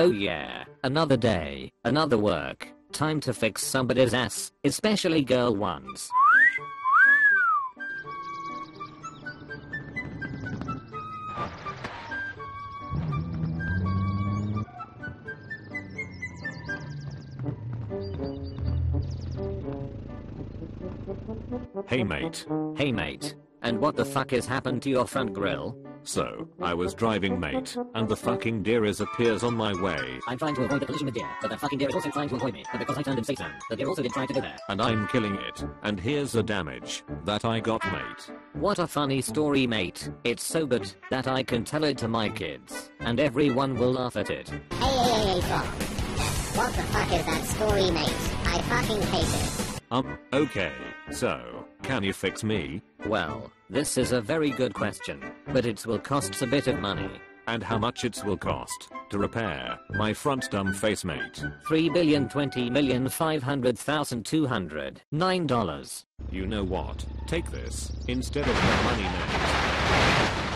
Oh yeah, another day, another work. Time to fix somebody's ass, especially girl ones. Hey mate. Hey mate, and what the fuck has happened to your front grill? So, I was driving mate, and the fucking deer is appears on my way, I'm trying to avoid the collision with deer, but that fucking deer is also trying to avoid me. But because I turned in Satan, the deer also did try to go there. and I'm killing it, and here's the damage that I got mate. What a funny story, mate. It's so good that I can tell it to my kids, and everyone will laugh at it. Hey, hey, hey, hey, What the fuck is that story, mate? I fucking hate it. Um, okay, so, can you fix me? Well, this is a very good question, but it will cost a bit of money. And how much it will cost to repair my front dumb face mate? Three billion twenty million five hundred thousand two hundred nine dollars. You know what? Take this, instead of the money mate.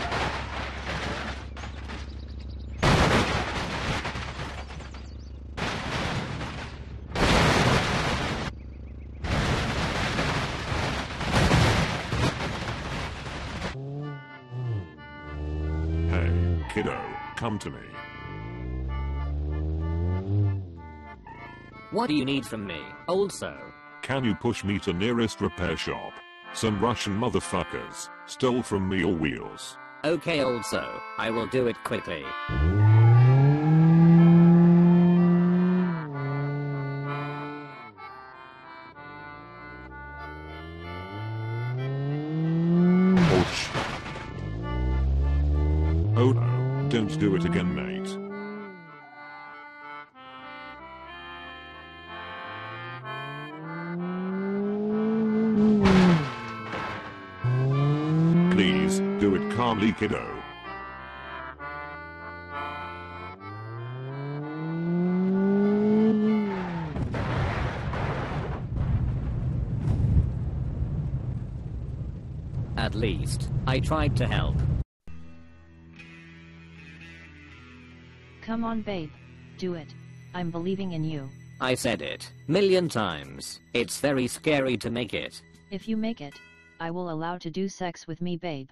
Kiddo, come to me. What do you need from me? Also, Can you push me to nearest repair shop? Some Russian motherfuckers stole from me your wheels. okay, also, I will do it quickly. Don't do it again, mate. Please, do it calmly, kiddo. At least, I tried to help. Come on, babe. Do it. I'm believing in you. I said it, million times. It's very scary to make it. If you make it, I will allow to do sex with me, babe.